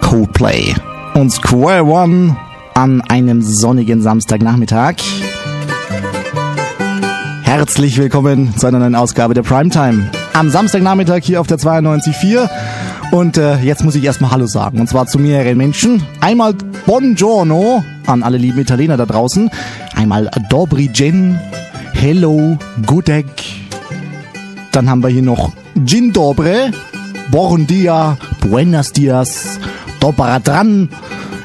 Coldplay und Square One an einem sonnigen Samstagnachmittag. Herzlich willkommen zu einer neuen Ausgabe der Primetime. Am Samstagnachmittag hier auf der 92.4. Und äh, jetzt muss ich erstmal Hallo sagen. Und zwar zu mehreren Menschen. Einmal Buongiorno an alle lieben Italiener da draußen. Einmal Dobri Gin. Hello, Gudek. Dann haben wir hier noch Gin Dobre. Bon dia, Buenos dias, Dobradran,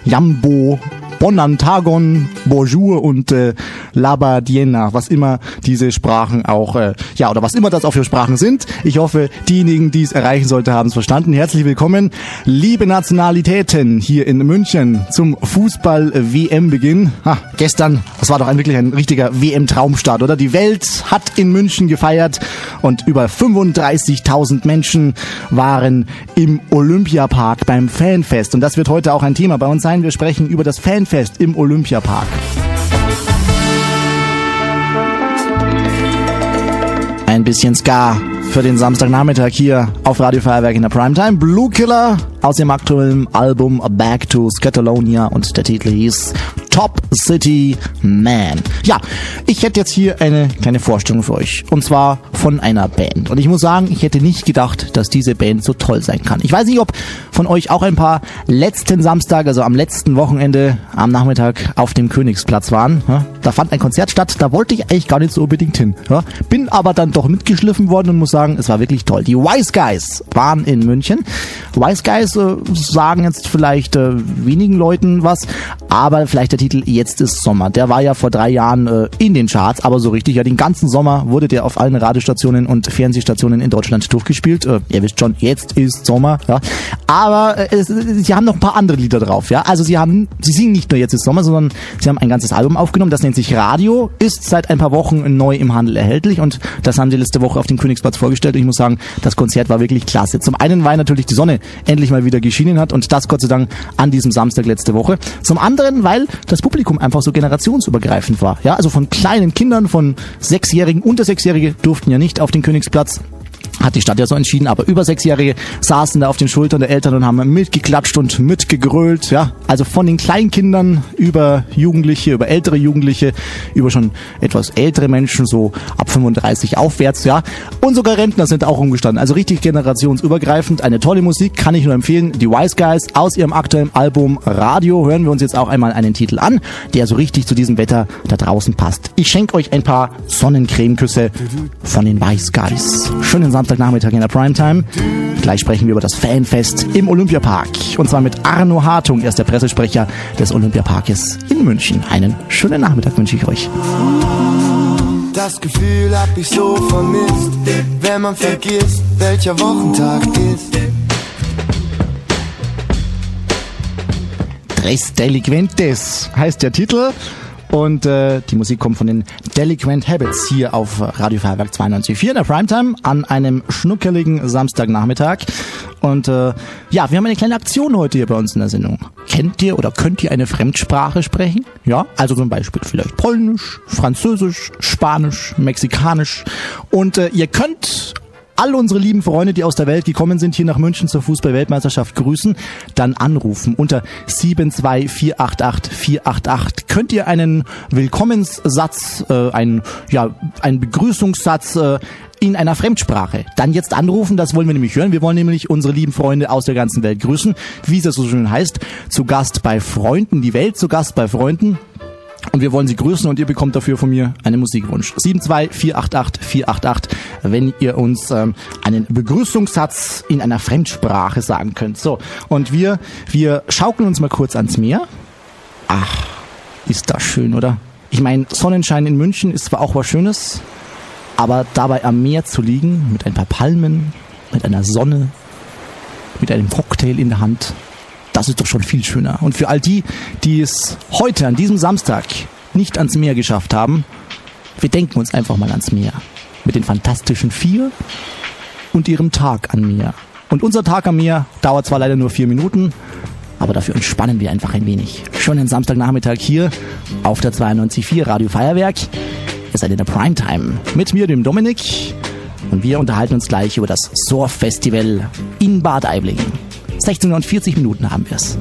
Jambo, Bonantagon, Bonjour und äh, Labadiena, was immer diese Sprachen auch, äh, ja, oder was immer das auch für Sprachen sind. Ich hoffe, diejenigen, die es erreichen sollte, haben es verstanden. Herzlich willkommen, liebe Nationalitäten hier in München zum Fußball-WM-Beginn. Gestern, das war doch ein, wirklich ein richtiger WM-Traumstart, oder? Die Welt hat in München gefeiert und über 35.000 Menschen waren im Olympiapark beim Fanfest. Und das wird heute auch ein Thema bei uns sein. Wir sprechen über das Fanfest im Olympiapark. Bisschen Ska für den Samstagnachmittag hier auf Radio Feuerwerk in der Primetime. Blue Killer aus dem aktuellen Album Back to Scatalonia und der Titel hieß Top City Man. Ja, ich hätte jetzt hier eine kleine Vorstellung für euch. Und zwar von einer Band. Und ich muss sagen, ich hätte nicht gedacht, dass diese Band so toll sein kann. Ich weiß nicht, ob von euch auch ein paar letzten Samstag, also am letzten Wochenende am Nachmittag auf dem Königsplatz waren. Da fand ein Konzert statt, da wollte ich eigentlich gar nicht so unbedingt hin. Bin aber dann doch mitgeschliffen worden und muss sagen, es war wirklich toll. Die Wise Guys waren in München. Wise Guys äh, sagen jetzt vielleicht äh, wenigen Leuten was, aber vielleicht der Titel Jetzt ist Sommer. Der war ja vor drei Jahren äh, in den Charts, aber so richtig, ja, den ganzen Sommer wurde der auf allen Radiostationen und Fernsehstationen in Deutschland durchgespielt. Äh, ihr wisst schon, jetzt ist Sommer, ja. Aber äh, es, sie haben noch ein paar andere Lieder drauf, ja. Also sie haben, sie singen nicht nur Jetzt ist Sommer, sondern sie haben ein ganzes Album aufgenommen, das nennt sich Radio, ist seit ein paar Wochen neu im Handel erhältlich und das haben sie letzte Woche auf dem Königsplatz vorgestellt und ich muss sagen, das Konzert war wirklich klasse. Zum einen, weil natürlich die Sonne endlich mal wieder geschienen hat und das Gott sei Dank an diesem Samstag letzte Woche. Zum anderen, weil das Publikum einfach so generationsübergreifend war. Ja, also von kleinen Kindern, von Sechsjährigen, unter Sechsjährige durften ja nicht auf den Königsplatz hat die Stadt ja so entschieden, aber über Sechsjährige saßen da auf den Schultern der Eltern und haben mitgeklatscht und mitgegrölt, ja. Also von den Kleinkindern über Jugendliche, über ältere Jugendliche, über schon etwas ältere Menschen, so ab 35 aufwärts, ja. Und sogar Rentner sind auch umgestanden. Also richtig generationsübergreifend. Eine tolle Musik, kann ich nur empfehlen. Die Wise Guys aus ihrem aktuellen Album Radio hören wir uns jetzt auch einmal einen Titel an, der so richtig zu diesem Wetter da draußen passt. Ich schenke euch ein paar Sonnencremeküsse von den Wise Guys. Schönen Samstagnachmittag in der Primetime. Gleich sprechen wir über das Fanfest im Olympiapark. Und zwar mit Arno Hartung, er ist der Pressesprecher des Olympiaparkes in München. Einen schönen Nachmittag wünsche ich euch. Das Gefühl hab ich so vermisst, wenn man vergisst, welcher Wochentag ist. Tres Delinquentes heißt der Titel. Und äh, die Musik kommt von den Delinquent Habits hier auf Radio Feuerwerk 92.4 in der Primetime an einem schnuckeligen Samstagnachmittag. Und äh, ja, wir haben eine kleine Aktion heute hier bei uns in der Sendung. Kennt ihr oder könnt ihr eine Fremdsprache sprechen? Ja, also zum Beispiel vielleicht Polnisch, Französisch, Spanisch, Mexikanisch. Und äh, ihr könnt all unsere lieben Freunde, die aus der Welt gekommen sind, hier nach München zur Fußball-Weltmeisterschaft grüßen, dann anrufen unter 72488 Könnt ihr einen Willkommenssatz, äh, einen, ja, einen Begrüßungssatz äh, in einer Fremdsprache. Dann jetzt anrufen, das wollen wir nämlich hören. Wir wollen nämlich unsere lieben Freunde aus der ganzen Welt grüßen, wie es so schön heißt. Zu Gast bei Freunden, die Welt zu Gast bei Freunden. Und wir wollen Sie grüßen und ihr bekommt dafür von mir einen Musikwunsch. 72488 wenn ihr uns ähm, einen Begrüßungssatz in einer Fremdsprache sagen könnt. So, und wir, wir schaukeln uns mal kurz ans Meer. Ach, ist das schön, oder? Ich meine, Sonnenschein in München ist zwar auch was Schönes, aber dabei am Meer zu liegen, mit ein paar Palmen, mit einer Sonne, mit einem Cocktail in der Hand, das ist doch schon viel schöner. Und für all die, die es heute an diesem Samstag nicht ans Meer geschafft haben, wir denken uns einfach mal ans Meer. Mit den fantastischen vier und ihrem Tag an Meer. Und unser Tag am Meer dauert zwar leider nur vier Minuten, aber dafür entspannen wir einfach ein wenig. Schönen Samstagnachmittag hier auf der 92.4 Radio Feuerwerk. Ihr seid in der Primetime mit mir, dem Dominik. Und wir unterhalten uns gleich über das Surf-Festival in Bad Aibling. 16 und 40 Minuten haben wir es.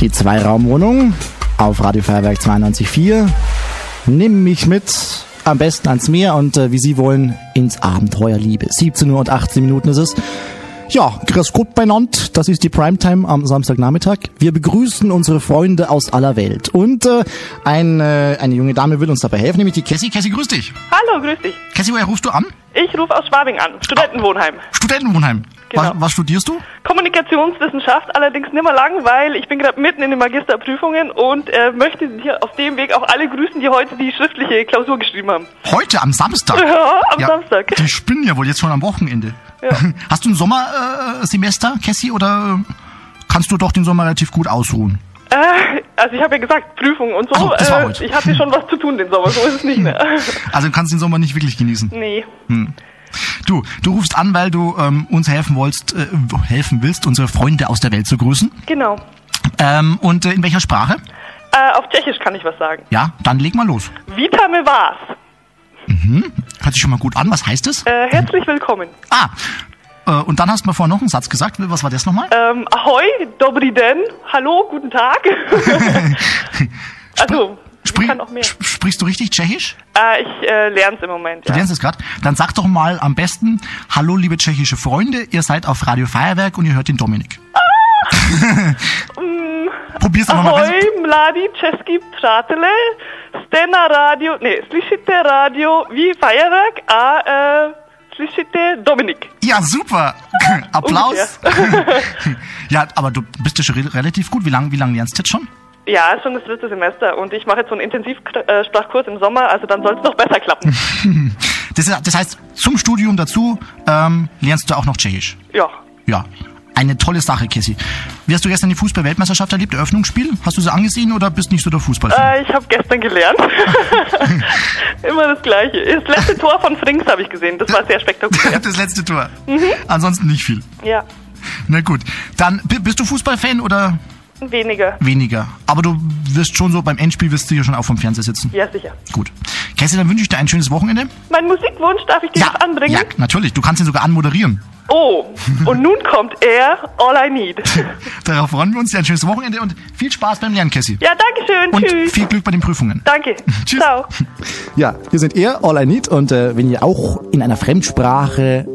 Die Zweiraumwohnung auf Radio Feuerwerk 92.4. Nimm mich mit, am besten ans Meer und äh, wie Sie wollen, ins Abenteuer Liebe. 17 Uhr und 18 Minuten ist es. Ja, grüß Gott benannt. Das ist die Primetime am Samstagnachmittag. Wir begrüßen unsere Freunde aus aller Welt. Und äh, ein, äh, eine junge Dame will uns dabei helfen, nämlich die Cassie. Cassie, grüß dich. Hallo, grüß dich. Cassie, woher rufst du an? Ich rufe aus Schwabing an, Studentenwohnheim. Studentenwohnheim. Genau. Was, was studierst du? Kommunikationswissenschaft, allerdings nicht mehr lang, weil ich bin gerade mitten in den Magisterprüfungen und äh, möchte hier auf dem Weg auch alle grüßen, die heute die schriftliche Klausur geschrieben haben. Heute, am Samstag? Ja, am Samstag. Die spinnen ja wohl jetzt schon am Wochenende. Ja. Hast du ein Sommersemester, äh, Cassie, oder kannst du doch den Sommer relativ gut ausruhen? Äh, also ich habe ja gesagt, Prüfung und so. Das war heute. ich hatte schon was zu tun den Sommer, so ist es nicht mehr. Also du kannst den Sommer nicht wirklich genießen. nee. Du, du rufst an, weil du ähm, uns helfen wolltest, äh, helfen willst, unsere Freunde aus der Welt zu grüßen. Genau. Ähm, und äh, in welcher Sprache? Äh, auf Tschechisch kann ich was sagen. Ja, dann leg mal los. Vita me vas. Hört sich schon mal gut an. Was heißt es? Äh, herzlich willkommen. Ah, äh, und dann hast du mir vorhin noch einen Satz gesagt. Was war das nochmal? Ähm, ahoi, dobri den, hallo, guten Tag. also, Sprich- Sprichst du richtig Tschechisch? Äh, ich äh, lerne es im Moment, Du ja. lernst es gerade. Dann sag doch mal am besten, hallo liebe tschechische Freunde, ihr seid auf Radio Feuerwerk und ihr hört den Dominik. Probier's doch nochmal. Ahoj, mladí český přátelé, jste na rádio, ne, slyšíte rádio wie Feuerwerk a äh, slyšíte Dominik. Ja, super. Applaus. ja, aber du bist ja schon re relativ gut. Wie lange wie lang lernst du jetzt schon? Ja, ist schon das dritte Semester und ich mache jetzt so einen Intensivsprachkurs im Sommer, also dann soll es noch besser klappen. Das, ist- das heißt, zum Studium dazu ähm, lernst du auch noch Tschechisch. ja. Ja. Eine tolle Sache, Cassie. Wie hast du gestern die Fußball-Weltmeisterschaft erlebt, Eröffnungsspiel? Hast du sie angesehen oder bist nicht so der Fußball? Äh, ich habe gestern gelernt. Immer das Gleiche. Das letzte Tor von Frings habe ich gesehen. Das war sehr spektakulär. das letzte Tor. Ansonsten nicht viel. Ja, Na gut. Dann bi- bist du Fußballfan oder weniger. weniger? Aber du wirst schon so beim Endspiel wirst du ja schon auch vom Fernseher sitzen. Ja, sicher. Gut. Cassie, dann wünsche ich dir ein schönes Wochenende. Mein Musikwunsch darf ich dir noch anbringen? ja, natürlich. Du kannst ihn sogar anmoderieren. Oh, und nun kommt er, All I Need. Darauf freuen wir uns. Dir ein schönes Wochenende und viel Spaß beim Lernen, Cassie. Ja, danke schön. Und Tschüss. viel Glück bei den Prüfungen. Danke. Tschüss. Ciao. Ja, wir sind er, All I Need. Und äh, wenn ihr auch in einer Fremdsprache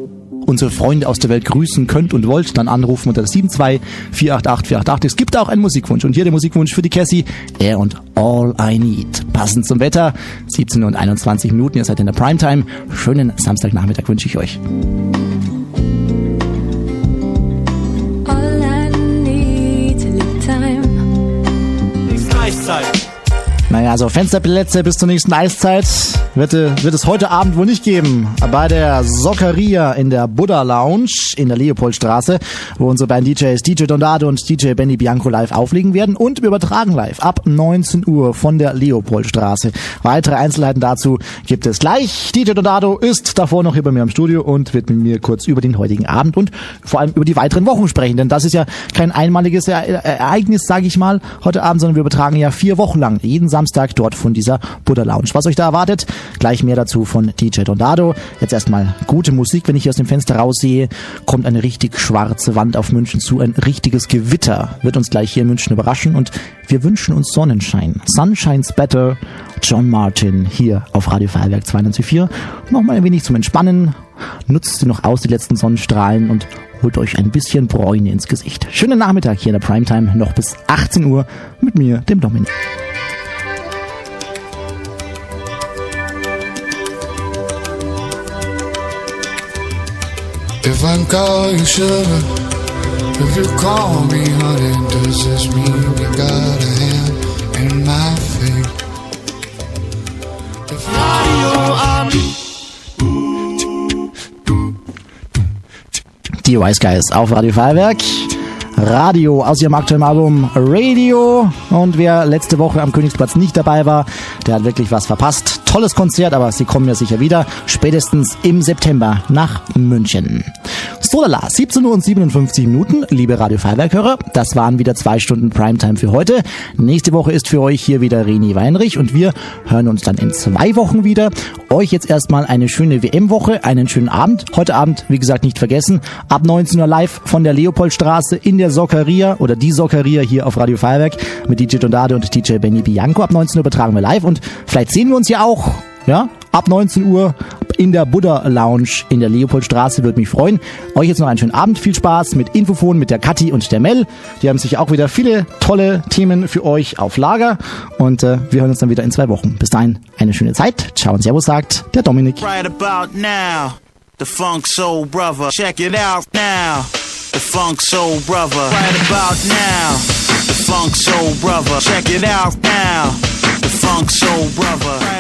unsere Freunde aus der Welt grüßen könnt und wollt, dann anrufen unter 72 488 488. Es gibt auch einen Musikwunsch. Und hier der Musikwunsch für die Cassie. Er und All I Need. Passend zum Wetter. 17 und 21 Minuten. Ihr seid in der Primetime. Schönen Samstagnachmittag wünsche ich euch. Also Fensterplätze bis zur nächsten Eiszeit wird, äh, wird es heute Abend wohl nicht geben. Bei der Socceria in der Buddha Lounge in der Leopoldstraße, wo unsere beiden DJs DJ Dondado und DJ Benny Bianco live auflegen werden. Und wir übertragen live ab 19 Uhr von der Leopoldstraße. Weitere Einzelheiten dazu gibt es gleich. DJ Dondado ist davor noch hier bei mir im Studio und wird mit mir kurz über den heutigen Abend und vor allem über die weiteren Wochen sprechen. Denn das ist ja kein einmaliges Ereignis, sage ich mal, heute Abend, sondern wir übertragen ja vier Wochen lang, jeden Samstag dort von dieser Buddha Lounge. Was euch da erwartet, gleich mehr dazu von DJ Dondado. Jetzt erstmal gute Musik, wenn ich hier aus dem Fenster raussehe, kommt eine richtig schwarze Wand auf München zu. Ein richtiges Gewitter wird uns gleich hier in München überraschen und wir wünschen uns Sonnenschein. Sunshine's better. John Martin hier auf Radio Feuerwerk 92.4. Nochmal ein wenig zum Entspannen. Nutzt ihr noch aus die letzten Sonnenstrahlen und holt euch ein bisschen Bräune ins Gesicht. Schönen Nachmittag hier in der Primetime, noch bis 18 Uhr mit mir, dem Dominik. If I call you sugar, if you call me honey, does this mean you got a hand in my fate? If Die Wise Guys auf Radio Feuerwerk. Radio aus ihrem aktuellen Album Radio. Und wer letzte Woche am Königsplatz nicht dabei war, der hat wirklich was verpasst. Tolles Konzert, aber sie kommen ja sicher wieder. Spätestens im September nach München. So lala, 17 Uhr und 57 Minuten, liebe Radio Feuerwerkhörer. Das waren wieder zwei Stunden Primetime für heute. Nächste Woche ist für euch hier wieder Reni Weinrich und wir hören uns dann in zwei Wochen wieder. Euch jetzt erstmal eine schöne WM-Woche, einen schönen Abend. Heute Abend, wie gesagt, nicht vergessen, ab 19 Uhr live von der Leopoldstraße in der Socceria oder die Socceria hier auf Radio Feuerwerk mit DJ Dondade und DJ Benny Bianco. Ab 19 Uhr übertragen wir live und vielleicht sehen wir uns ja auch, ja, ab 19 Uhr in der Buddha Lounge in der Leopoldstraße. Würde mich freuen. Euch jetzt noch einen schönen Abend. Viel Spaß mit Infofon, mit der Kathi und der Mel. Die haben sich auch wieder viele tolle Themen für euch auf Lager. Und äh, wir hören uns dann wieder in zwei Wochen. Bis dahin eine schöne Zeit. Ciao und Servus sagt der Dominik. Right the Funk Soul Brother. Check it out now, the Funk Soul Brother. Right about now, the Funk Soul Brother. Check it out now, the Funk Soul Brother. Right